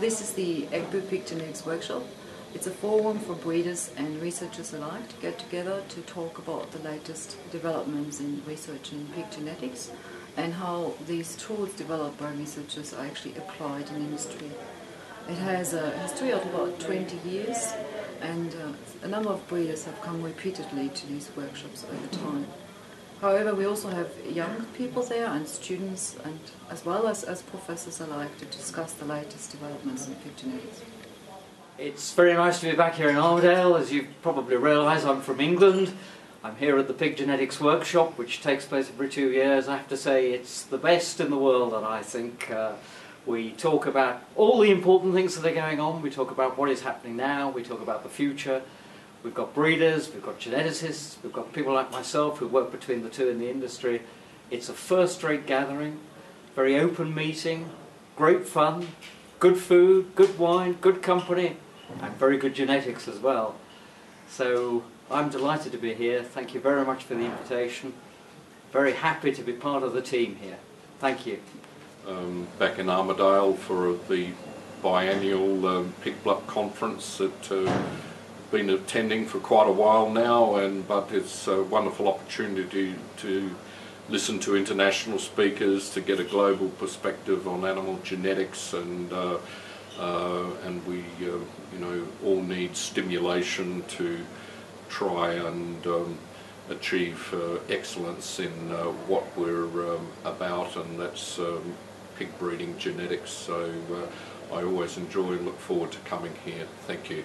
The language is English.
This is the AGBU Pig Genetics Workshop. It's a forum for breeders and researchers alike to get together to talk about the latest developments in research in pig genetics and how these tools developed by researchers are actually applied in industry. It has a history of about 20 years and uh, a number of breeders have come repeatedly to these workshops over time. However, we also have young people there and students and as well as, as professors alike to discuss the latest developments in pig genetics. It's very nice to be back here in Armidale. As you probably realise, I'm from England. I'm here at the Pig Genetics Workshop, which takes place every two years. I have to say it's the best in the world, and I think uh, we talk about all the important things that are going on. We talk about what is happening now. We talk about the future. We've got breeders, we've got geneticists, we've got people like myself who work between the two in the industry. It's a first-rate gathering, very open meeting, great fun, good food, good wine, good company, and very good genetics as well. So I'm delighted to be here. Thank you very much for the invitation. Very happy to be part of the team here. Thank you. Um, back in Armidale for the biannual um, conference that uh, been attending for quite a while now and but it's a wonderful opportunity to listen to international speakers to get a global perspective on animal genetics and uh, uh, and we uh, you know all need stimulation to try and um, achieve uh, excellence in uh, what we're um, about and that's um, pig breeding genetics so uh, I always enjoy and look forward to coming here. Thank you.